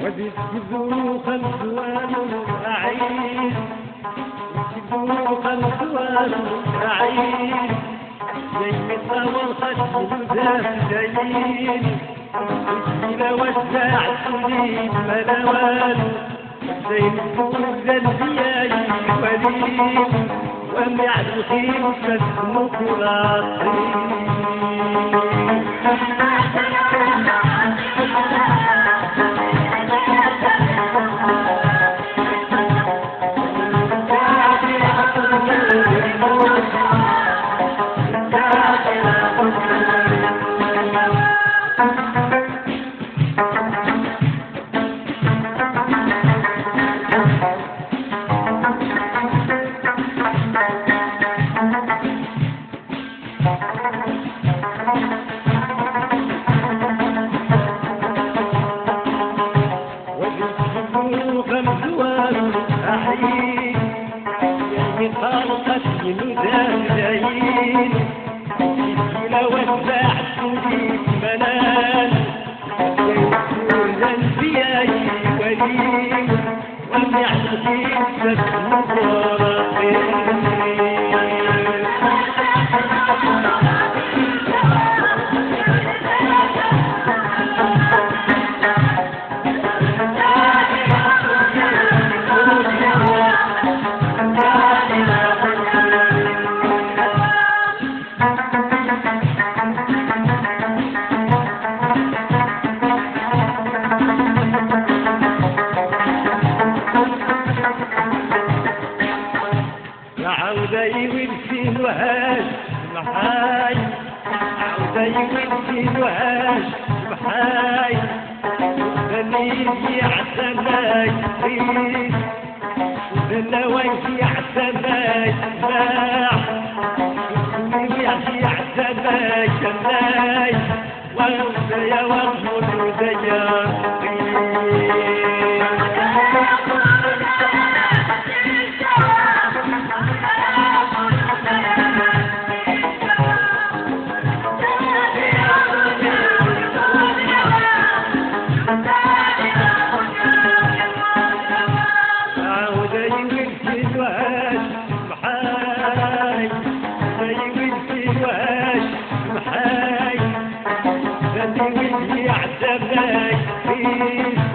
وبيسكبوا خمسوان أعيد بيسكبوا خمسوان أعيد زي صور خشم ذات جايين إلى وسع سنين ملوان زي الفوز الأنبياء وليد ومع الخير فاسمه جايين إلى وسع سوري منان يكون الأنبياء ولي ومعتقين فاسمه عودة يولفين وهاش محاي عودة يولفين وهاش محاي بنيجي عسماي ريس بنواجي عسماي باع بنيجي عسماي شماي وانت يا وغمر ديار يعتبر فيه